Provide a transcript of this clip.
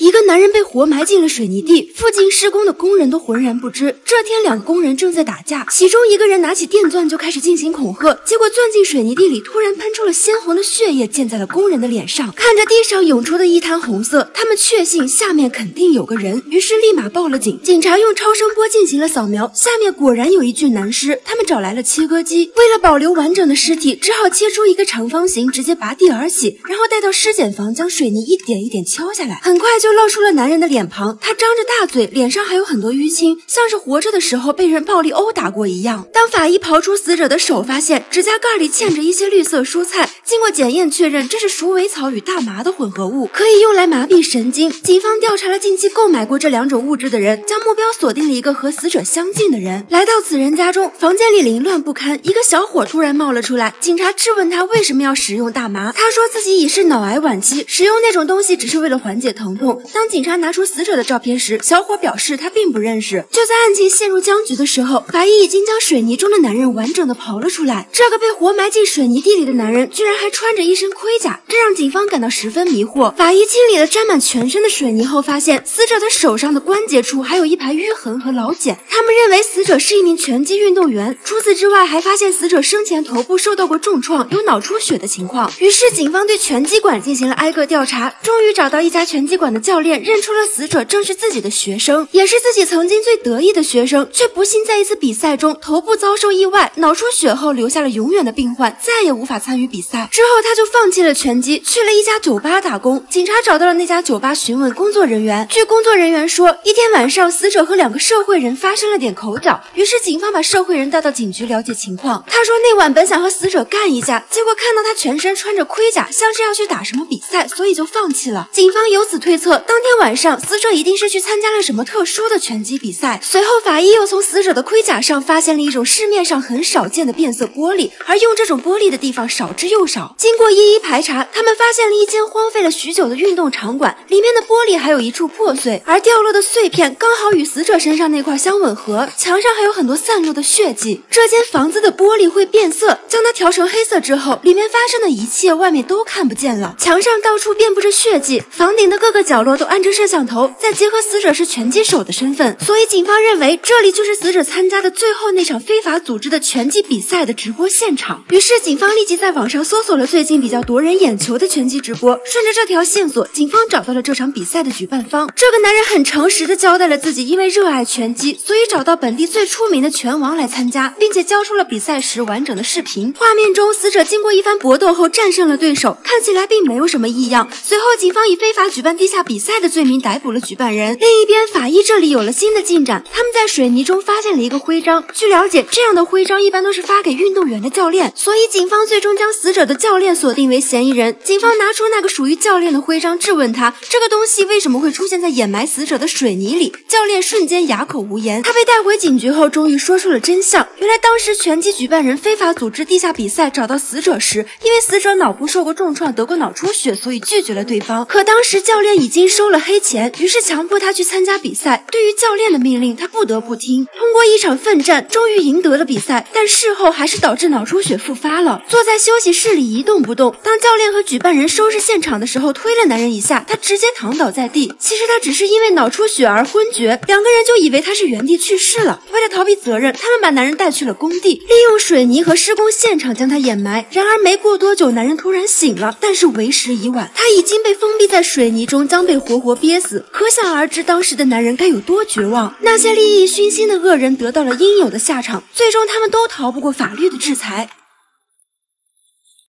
一个男人被活埋进了水泥地，附近施工的工人都浑然不知。这天，两个工人正在打架，其中一个人拿起电钻就开始进行恐吓，结果钻进水泥地里，突然喷出了鲜红的血液，溅在了工人的脸上。看着地上涌出的一滩红色，他们确信下面肯定有个人，于是立马报了警。警察用超声波进行了扫描，下面果然有一具男尸。他们找来了切割机，为了保留完整的尸体，只好切出一个长方形，直接拔地而起，然后带到尸检房，将水泥一点一点敲下来。很快就就露出了男人的脸庞，他张着大嘴，脸上还有很多淤青，像是活着的时候被人暴力殴打过一样。当法医刨出死者的手，发现指甲盖里嵌着一些绿色蔬菜，经过检验确认这是鼠尾草与大麻的混合物，可以用来麻痹神经。警方调查了近期购买过这两种物质的人，将目标锁定了一个和死者相近的人。来到此人家中，房间里凌乱不堪，一个小伙突然冒了出来。警察质问他为什么要使用大麻，他说自己已是脑癌晚期，使用那种东西只是为了缓解疼痛。当警察拿出死者的照片时，小伙表示他并不认识。就在案情陷入僵局的时候，法医已经将水泥中的男人完整的刨了出来。这个被活埋进水泥地里的男人，居然还穿着一身盔甲，这让警方感到十分迷惑。法医清理了沾满全身的水泥后，发现死者的手上的关节处还有一排淤痕和老茧。他们认为死者是一名拳击运动员。除此之外，还发现死者生前头部受到过重创，有脑出血的情况。于是，警方对拳击馆进行了挨个调查，终于找到一家拳击馆的教练。认出了死者正是自己的学生，也是自己曾经最得意的学生，却不幸在一次比赛中头部遭受意外，脑出血后留下了永远的病患，再也无法参与比赛。之后他就放弃了拳击，去了一家酒吧打工。警察找到了那家酒吧，询问工作人员。据工作人员说，一天晚上死者和两个社会人发生了点口角，于是警方把社会人带到警局了解情况。他说那晚本想和死者干一架，结果看到他全身穿着盔甲，像是要去打什么比赛，所以就放弃了。警方由此推测，当天。晚上，死者一定是去参加了什么特殊的拳击比赛。随后，法医又从死者的盔甲上发现了一种市面上很少见的变色玻璃，而用这种玻璃的地方少之又少。经过一一排查，他们发现了一间荒废了许久的运动场馆，里面的玻璃还有一处破碎，而掉落的碎片刚好与死者身上那块相吻合。墙上还有很多散落的血迹。这间房子的玻璃会变色，将它调成黑色之后，里面发生的一切外面都看不见了。墙上到处遍布着血迹，房顶的各个角角落都安着。摄像头再结合死者是拳击手的身份，所以警方认为这里就是死者参加的最后那场非法组织的拳击比赛的直播现场。于是警方立即在网上搜索了最近比较夺人眼球的拳击直播，顺着这条线索，警方找到了这场比赛的举办方。这个男人很诚实的交代了自己因为热爱拳击，所以找到本地最出名的拳王来参加，并且交出了比赛时完整的视频。画面中，死者经过一番搏斗后战胜了对手，看起来并没有什么异样。随后，警方以非法举办地下比赛的罪。名逮捕了举办人。另一边，法医这里有了新的进展，他们在水泥中发现了一个徽章。据了解，这样的徽章一般都是发给运动员的教练，所以警方最终将死者的教练锁定为嫌疑人。警方拿出那个属于教练的徽章，质问他这个东西为什么会出现在掩埋死者的水泥里。教练瞬间哑口无言。他被带回警局后，终于说出了真相。原来当时拳击举办人非法组织地下比赛，找到死者时，因为死者脑部受过重创，得过脑出血，所以拒绝了对方。可当时教练已经经收了。黑钱，于是强迫他去参加比赛。对于教练的命令，他不得不听。通过一场奋战，终于赢得了比赛，但事后还是导致脑出血复发了。坐在休息室里一动不动。当教练和举办人收拾现场的时候，推了男人一下，他直接躺倒在地。其实他只是因为脑出血而昏厥，两个人就以为他是原地去世了。为了逃避责任，他们把男人带去了工地，利用水泥和施工现场将他掩埋。然而没过多久，男人突然醒了，但是为时已晚，他已经被封闭在水泥中，将被活活。憋死，可想而知，当时的男人该有多绝望。那些利益熏心的恶人得到了应有的下场，最终他们都逃不过法律的制裁。